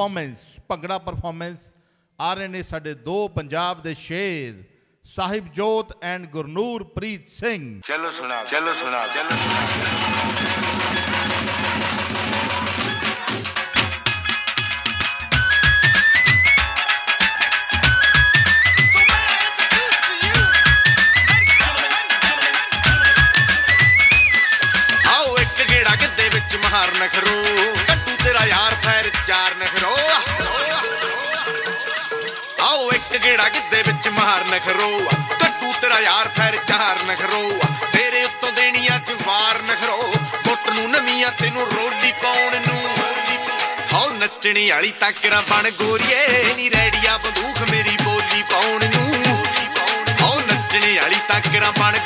Performance bhangra performance ਆ ਰਹੇ ਨੇ ਸਾਡੇ ਦੋ ਪੰਜਾਬ ਦੇ ਸ਼ੇਰ ਸਾਹਿਬ ਜੋਤ ਐਂਡ ਗੁਰਨੂਰ ਪ੍ਰੀਤ ਸਿੰਘ। ਚਲੋ ਸੁਣਾ ਚਲੋ ਸੁਣਾ ਚਲੋ ਸੁਣਾ। ਆਓ ਇੱਕ ਗੇੜਾ ਗਿੱਦੇ ਵਿੱਚ ਮਹਾਰ ਨਖਰੋ। ਕੱਟੂ ਤੇਰਾ ਯਾਰ ਫੈਰ ਚਾਰ ਗੇੜਾ ਗਿੱਦੇ ਵਿੱਚ ਮਹਾਰ ਨਖਰੋ ਕੱਟੂ ਤੇਰਾ ਯਾਰ ਫੈਰ ਚਾਰ ਨਖਰੋ ਤੇਰੇ ਉੱਤੋਂ ਦੇਣੀਆਂ ਚ ਵਾਰ ਨਖਰੋ ਗੁੱਟ ਨੂੰ ਨਵੀਆਂ, ਤੈਨੂੰ ਰੋਲੀ ਪਾਉਣ ਨੂੰ ਹਾਉ ਨੱਚਣੀ ਵਾਲੀ ਤਾਕਰਾਂ ਬਣ ਗੋਰੀਏ। ਨੀ ਰੈੜੀਆ ਬੰਦੂਖ ਮੇਰੀ ਬੋਲੀ ਪਾਉਣ ਨੂੰ ਹਾਉ ਨੱਚਣੀ ਵਾਲੀ ਤਾਕਰਾਂ ਬਣ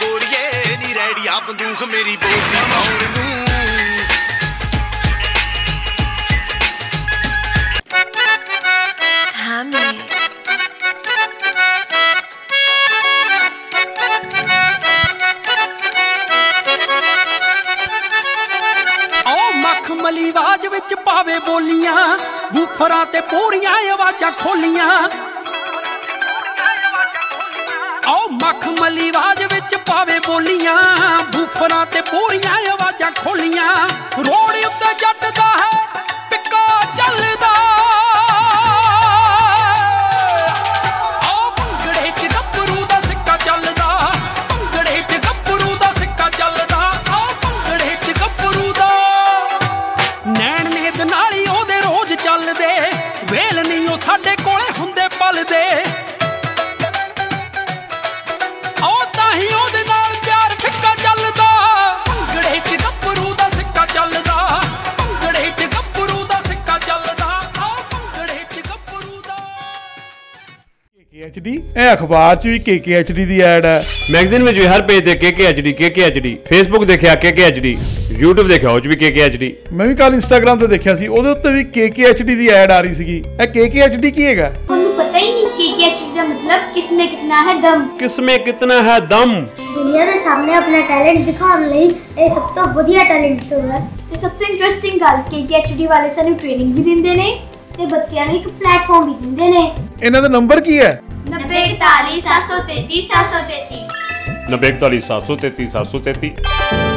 ਮਖਮਲੀ ਆਵਾਜ਼ ਵਿੱਚ ਪਾਵੇ ਬੋਲੀਆਂ, ਬੂਫਰਾਂ ਤੇ ਪੂਰੀਆਂ ਆਵਾਜ਼ਾਂ ਖੋਲੀਆਂ। ਆਓ ਮਖਮਲੀ ਆਵਾਜ਼ ਵਿੱਚ ਪਾਵੇ ਬੋਲੀਆਂ, ਬੂਫਰਾਂ ਤੇ ਪੂਰੀਆਂ ਆਵਾਜ਼ਾਂ ਖੋਲੀਆਂ। ਰੋੜ KKHD ਇਹ ਅਖਬਾਰ 'ਚ ਵੀ KKHD ਦੀ ਐਡ ਹੈ ਮੈਗਜ਼ੀਨ ਵਿੱਚ ਵੀ ਹਰ ਪੇਜ ਤੇ KKHD KKHD ਫੇਸਬੁੱਕ ਦੇਖਿਆ KKHD YouTube ਦੇਖਿਆ ਉਹ 'ਚ ਵੀ KKHD ਮੈਂ ਵੀ ਕੱਲ ਇੰਸਟਾਗ੍ਰam ਤੇ ਦੇਖਿਆ ਸੀ ਉਹਦੇ ਉੱਤੇ ਵੀ KKHD ਦੀ ਐਡ ਆ ਰਹੀ ਸੀਗੀ ਇਹ KKHD ਕੀ ਹੈਗਾ ਤੁਹਾਨੂੰ ਪਤਾ ਹੀ ਨਹੀਂ ਕਿ ਕੀ ਚੀਜ਼ ਦਾ ਮਤਲਬ ਕਿਸਮੇ ਕਿਤਨਾ ਹੈ ਦਮ ਕਿਸਮੇ ਕਿਤਨਾ ਹੈ ਦਮ ਦੁਨੀਆ ਦੇ ਸਾਹਮਣੇ ਆਪਣਾ ਟੈਲੈਂਟ ਦਿਖਾਉਣ ਲਈ ਇਹ ਸਭ ਤੋਂ ਵਧੀਆ ਟੈਲੈਂਟ ਸ਼ੋਅ ਹੈ ਤੇ ਸਭ ਤੋਂ ਇੰਟਰਸਟਿੰਗ ਗੱਲ KKHD ਵਾਲੇ ਸਾਨੂੰ ਟ੍ਰੇਨਿੰਗ ਵੀ ਦਿੰਦੇ ਨੇ ਤੇ ਬੱਚਿਆਂ ਨੂੰ ਇੱਕ ਪਲੇਟਫਾਰਮ ਵੀ ਦਿੰਦੇ ਨੇ ਇਹਨਾਂ ਦਾ ਨੰਬਰ ਕੀ ਹੈ 9041 733 733 94733 733